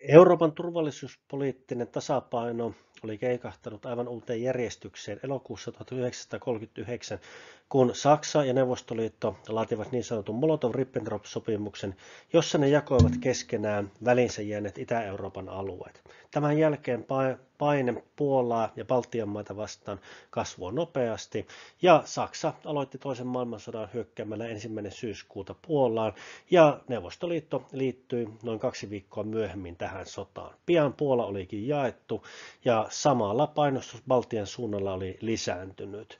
Euroopan turvallisuuspoliittinen tasapaino oli keikahtanut aivan uuteen järjestykseen elokuussa 1939, kun Saksa ja Neuvostoliitto laativat niin sanotun Molotov-Ribbentrop-sopimuksen, jossa ne jakoivat keskenään välinsä jääneet Itä-Euroopan alueet. Tämän jälkeen paine Puolaa ja Baltian maita vastaan kasvoi nopeasti ja Saksa aloitti toisen maailmansodan hyökkäämällä ensimmäinen syyskuuta Puolaan ja Neuvostoliitto liittyi noin kaksi viikkoa myöhemmin tähän sotaan. Pian Puola olikin jaettu ja samalla painostus Baltian suunnalla oli lisääntynyt.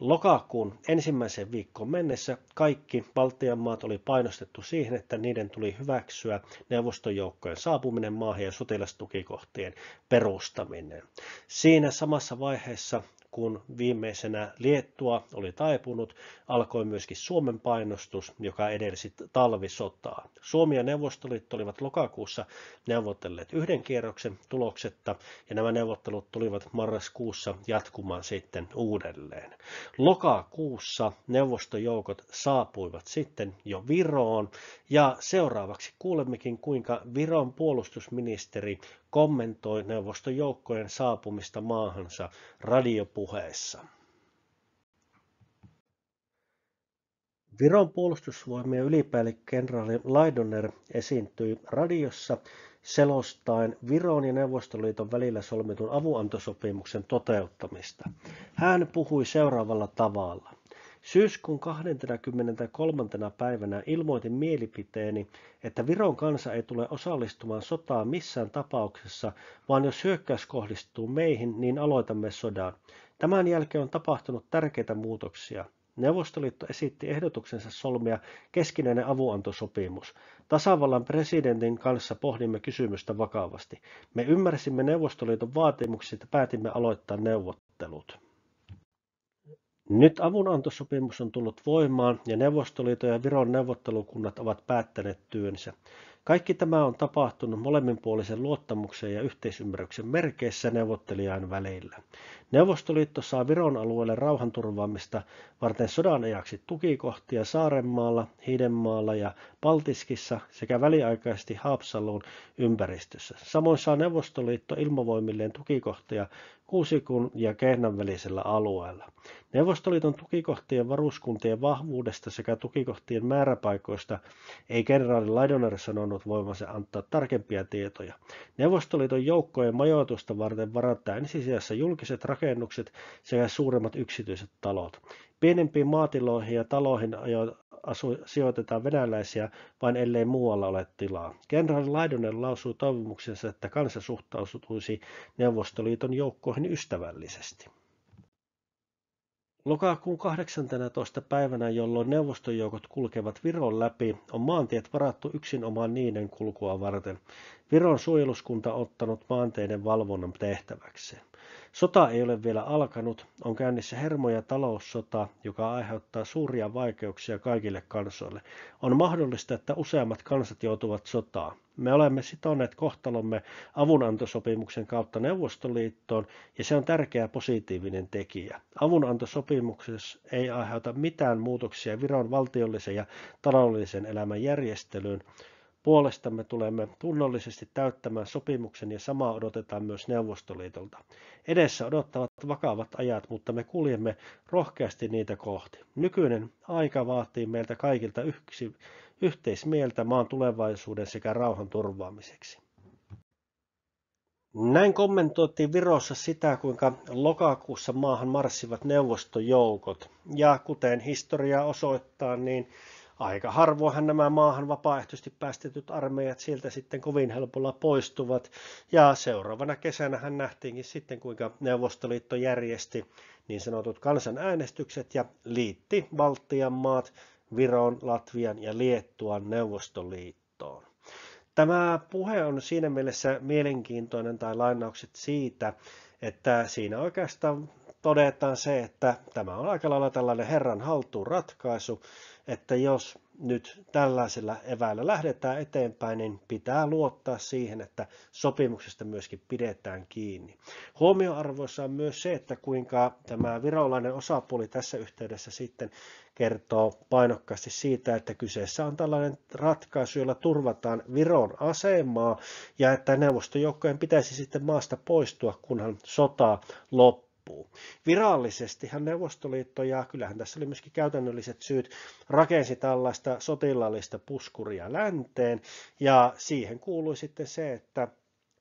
Lokakuun ensimmäiseen viikkoon mennessä kaikki Baltian maat oli painostettu siihen, että niiden tuli hyväksyä neuvostojoukkojen saapuminen maahan ja sotilastukikohtien perustaminen. Siinä samassa vaiheessa kun viimeisenä Liettua oli taipunut, alkoi myöskin Suomen painostus, joka edelsi talvisotaa. Suomi ja Neuvostoliitto olivat lokakuussa neuvotelleet yhden kierroksen tuloksetta, ja nämä neuvottelut tulivat marraskuussa jatkumaan sitten uudelleen. Lokakuussa neuvostojoukot saapuivat sitten jo Viroon, ja seuraavaksi kuulemmekin, kuinka Viron puolustusministeri kommentoi neuvoston joukkojen saapumista maahansa radiopuheessa. Viron puolustusvoimien ylipäällikkö kenraali Laidoner esiintyi radiossa selostaen Viron ja Neuvostoliiton välillä solmitun avunantosopimuksen toteuttamista. Hän puhui seuraavalla tavalla. Syyskuun 23. päivänä ilmoitin mielipiteeni, että Viron kansa ei tule osallistumaan sotaan missään tapauksessa, vaan jos hyökkäys kohdistuu meihin, niin aloitamme sodan. Tämän jälkeen on tapahtunut tärkeitä muutoksia. Neuvostoliitto esitti ehdotuksensa solmia keskinäinen avunantosopimus. Tasavallan presidentin kanssa pohdimme kysymystä vakavasti. Me ymmärsimme Neuvostoliiton vaatimukset ja päätimme aloittaa neuvottelut. Nyt avunantosopimus on tullut voimaan ja Neuvostoliiton ja Viron neuvottelukunnat ovat päättäneet työnsä. Kaikki tämä on tapahtunut molemminpuolisen luottamuksen ja yhteisymmärryksen merkeissä neuvottelijan välillä. Neuvostoliitto saa Viron alueelle rauhanturvaamista varten sodan ajaksi tukikohtia Saarenmaalla, Hiidenmaalla ja Baltiskissa sekä väliaikaisesti Haapsaluun ympäristössä. Samoin saa Neuvostoliitto ilmavoimilleen tukikohtia Kuusikun ja Kehnan välisellä alueella. Neuvostoliiton tukikohtien varuskuntien vahvuudesta sekä tukikohtien määräpaikoista ei kenraali Laidoner sanonut voivansa antaa tarkempia tietoja. Neuvostoliiton joukkojen majoitusta varten varataan ensisijassa julkiset rakennukset sekä suuremmat yksityiset talot. Pienempiin maatiloihin ja taloihin asu, sijoitetaan venäläisiä, vain ellei muualla ole tilaa. Kenraali Laidonen lausui toivomuksensa, että kansa suhtautuisi Neuvostoliiton joukkoihin ystävällisesti. Lokakuun 18. päivänä, jolloin neuvostojoukot kulkevat Viron läpi, on maantiet varattu yksin omaan niiden kulkua varten. Viron suojeluskunta ottanut maanteiden valvonnan tehtäväkseen. Sota ei ole vielä alkanut, on käynnissä hermo- ja taloussota, joka aiheuttaa suuria vaikeuksia kaikille kansoille. On mahdollista, että useammat kansat joutuvat sotaan. Me olemme sitoneet kohtalomme avunantosopimuksen kautta Neuvostoliittoon, ja se on tärkeä positiivinen tekijä. Avunantosopimuksessa ei aiheuta mitään muutoksia Viron valtiollisen ja taloudellisen elämän järjestelyyn, Puolestamme tulemme tunnollisesti täyttämään sopimuksen ja samaa odotetaan myös Neuvostoliitolta. Edessä odottavat vakavat ajat, mutta me kuljemme rohkeasti niitä kohti. Nykyinen aika vaatii meiltä kaikilta yksi, yhteismieltä maan tulevaisuuden sekä rauhan turvaamiseksi. Näin kommentoitiin Virossa sitä, kuinka lokakuussa maahan marssivat neuvostojoukot. Ja kuten historia osoittaa, niin aika harvoinhan nämä maahan vapaaehtoisesti päästetyt armeijat sieltä sitten kovin helpolla poistuvat. Ja seuraavana kesänä hän nähtiinkin sitten, kuinka Neuvostoliitto järjesti niin sanotut kansanäänestykset ja liitti Baltian maat Viron, Latvian ja Liettuan Neuvostoliittoon. Tämä puhe on siinä mielessä mielenkiintoinen tai lainaukset siitä, että siinä oikeastaan todetaan se, että tämä on aika lailla tällainen Herran haltuun ratkaisu, että jos nyt tällaisella eväillä lähdetään eteenpäin, niin pitää luottaa siihen, että sopimuksesta myöskin pidetään kiinni. Huomioarvoissa on myös se, että kuinka tämä virolainen osapuoli tässä yhteydessä sitten kertoo painokkaasti siitä, että kyseessä on tällainen ratkaisu, jolla turvataan Viron asemaa ja että neuvostojoukkojen pitäisi sitten maasta poistua, kunhan sota loppuu loppuu. Virallisestihan Neuvostoliitto, ja kyllähän tässä oli myöskin käytännölliset syyt, rakensi tällaista sotilaallista puskuria länteen, ja siihen kuului sitten se, että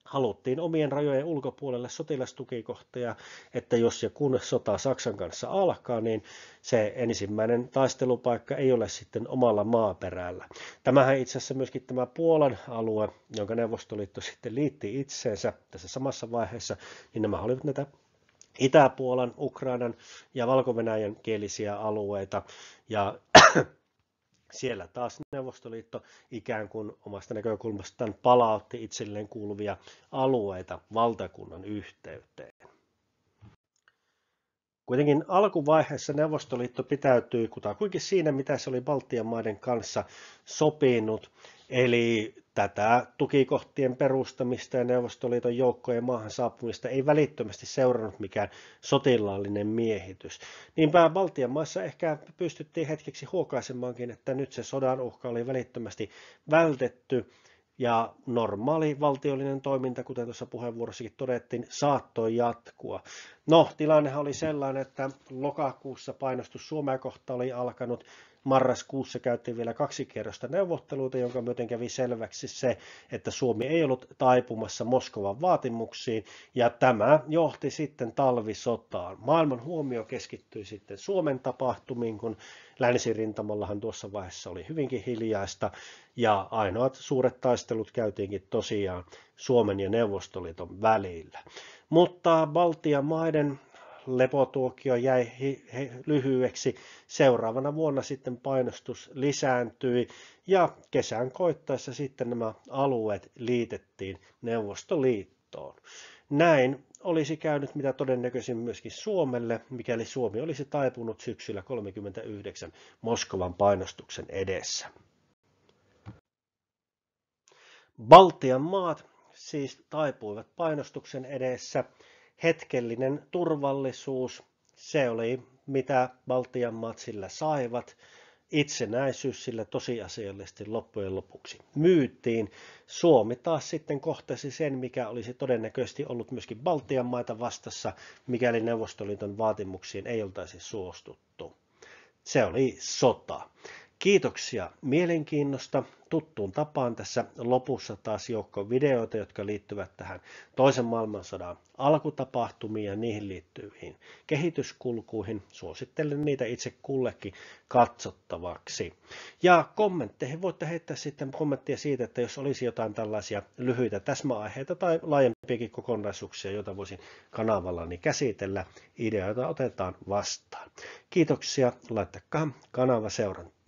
haluttiin omien rajojen ulkopuolelle sotilastukikohtia, että jos ja kun sota Saksan kanssa alkaa, niin se ensimmäinen taistelupaikka ei ole sitten omalla maaperällä. Tämähän itse asiassa myöskin tämä Puolan alue, jonka Neuvostoliitto sitten liitti itseensä tässä samassa vaiheessa, niin nämä olivat näitä Itä-Puolan, Ukrainan ja valko kielisiä alueita. Ja siellä taas Neuvostoliitto ikään kuin omasta näkökulmastaan palautti itselleen kuuluvia alueita valtakunnan yhteyteen. Kuitenkin alkuvaiheessa Neuvostoliitto pitäytyi kutakuinkin siinä, mitä se oli Baltian maiden kanssa sopinut, eli tätä tukikohtien perustamista ja Neuvostoliiton joukkojen maahan saapumista ei välittömästi seurannut mikään sotilaallinen miehitys. Niinpä Baltian maissa ehkä pystyttiin hetkeksi huokaisemaankin, että nyt se sodan uhka oli välittömästi vältetty ja normaali valtiollinen toiminta, kuten tuossa puheenvuorossakin todettiin, saattoi jatkua. No, tilannehan oli sellainen, että lokakuussa painostus Suomea kohta oli alkanut, marraskuussa käytiin vielä kaksi kierrosta neuvotteluita, jonka myöten kävi selväksi se, että Suomi ei ollut taipumassa Moskovan vaatimuksiin, ja tämä johti sitten talvisotaan. Maailman huomio keskittyi sitten Suomen tapahtumiin, kun länsirintamallahan tuossa vaiheessa oli hyvinkin hiljaista, ja ainoat suuret taistelut käytiinkin tosiaan Suomen ja Neuvostoliiton välillä. Mutta Baltian maiden lepotuokio jäi lyhyeksi. Seuraavana vuonna sitten painostus lisääntyi ja kesän koittaessa sitten nämä alueet liitettiin Neuvostoliittoon. Näin olisi käynyt mitä todennäköisin myöskin Suomelle, mikäli Suomi olisi taipunut syksyllä 1939 Moskovan painostuksen edessä. Baltian maat siis taipuivat painostuksen edessä hetkellinen turvallisuus, se oli mitä Baltian maat sillä saivat. Itsenäisyys sillä tosiasiallisesti loppujen lopuksi myyttiin. Suomi taas sitten kohtasi sen, mikä olisi todennäköisesti ollut myöskin Baltian maita vastassa, mikäli Neuvostoliiton vaatimuksiin ei oltaisi suostuttu. Se oli sota. Kiitoksia mielenkiinnosta. Tuttuun tapaan tässä lopussa taas joukko videoita, jotka liittyvät tähän toisen maailmansodan alkutapahtumiin ja niihin liittyviin kehityskulkuihin. Suosittelen niitä itse kullekin katsottavaksi. Ja kommentteihin voitte heittää sitten kommenttia siitä, että jos olisi jotain tällaisia lyhyitä täsmäaiheita tai laajempiakin kokonaisuuksia, joita voisin kanavallani käsitellä, ideoita otetaan vastaan. Kiitoksia, laittakaa kanava seurantaan.